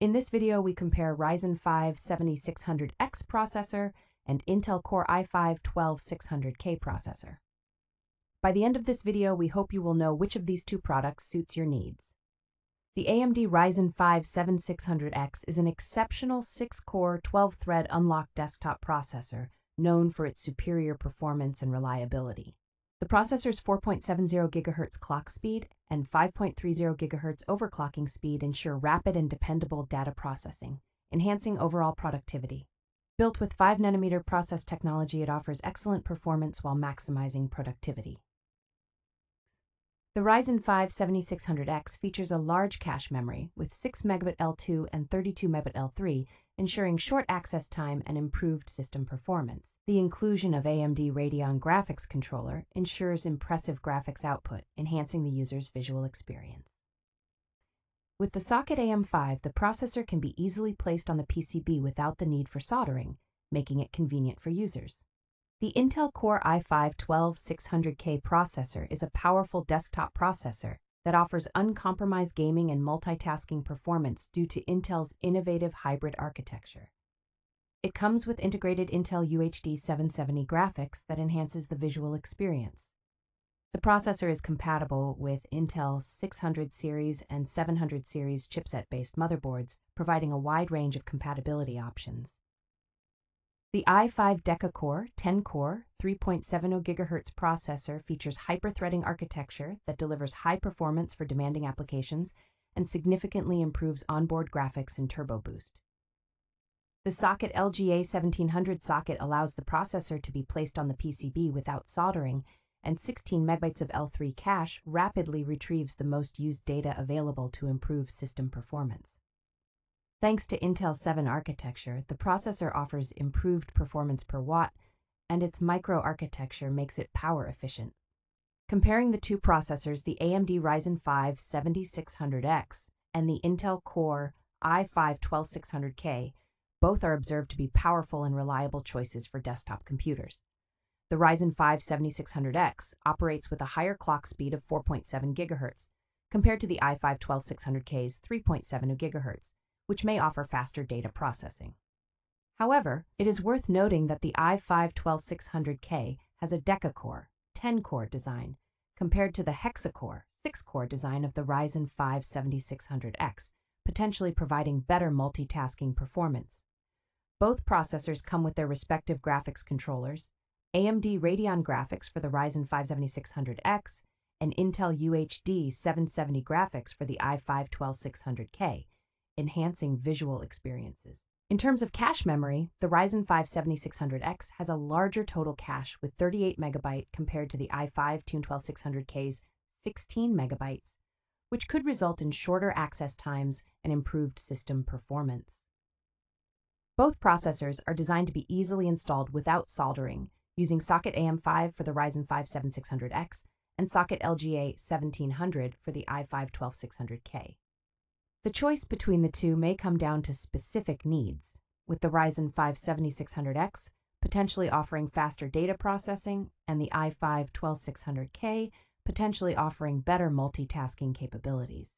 In this video, we compare Ryzen 5 7600X processor and Intel Core i5 12600K processor. By the end of this video, we hope you will know which of these two products suits your needs. The AMD Ryzen 5 7600X is an exceptional 6-core, 12-thread unlocked desktop processor known for its superior performance and reliability. The processor's 4.70 GHz clock speed and 5.30 GHz overclocking speed ensure rapid and dependable data processing, enhancing overall productivity. Built with 5nm process technology, it offers excellent performance while maximizing productivity. The Ryzen 5 7600X features a large cache memory with 6 MB L2 and 32 MB L3, ensuring short access time and improved system performance. The inclusion of AMD Radeon Graphics Controller ensures impressive graphics output, enhancing the user's visual experience. With the socket AM5, the processor can be easily placed on the PCB without the need for soldering, making it convenient for users. The Intel Core i5-12600K processor is a powerful desktop processor that offers uncompromised gaming and multitasking performance due to Intel's innovative hybrid architecture. It comes with integrated Intel UHD 770 graphics that enhances the visual experience. The processor is compatible with Intel 600 series and 700 series chipset-based motherboards, providing a wide range of compatibility options. The i5 Deca-core 10-core 3.70 GHz processor features hyper-threading architecture that delivers high performance for demanding applications and significantly improves onboard graphics and turbo boost. The socket LGA 1700 socket allows the processor to be placed on the PCB without soldering, and 16 megabytes of L3 cache rapidly retrieves the most used data available to improve system performance. Thanks to Intel 7 architecture, the processor offers improved performance per watt, and its microarchitecture makes it power efficient. Comparing the two processors, the AMD Ryzen 5 7600X and the Intel Core i5 12600K, both are observed to be powerful and reliable choices for desktop computers. The Ryzen 5 7600X operates with a higher clock speed of 4.7 GHz, compared to the i5 12600K's 3.7 GHz which may offer faster data processing. However, it is worth noting that the i5-12600K has a deca-core, 10-core design, compared to the hexa-core, 6-core design of the Ryzen 5 7600X, potentially providing better multitasking performance. Both processors come with their respective graphics controllers, AMD Radeon graphics for the Ryzen 5 7600X, and Intel UHD 770 graphics for the i5-12600K, enhancing visual experiences. In terms of cache memory, the Ryzen 5 7600X has a larger total cache with 38 megabyte compared to the i5 12600K's 16 megabytes, which could result in shorter access times and improved system performance. Both processors are designed to be easily installed without soldering, using socket AM5 for the Ryzen 5 7600X and socket LGA 1700 for the i5 12600K. The choice between the two may come down to specific needs, with the Ryzen 5 7600X potentially offering faster data processing and the i5 12600K potentially offering better multitasking capabilities.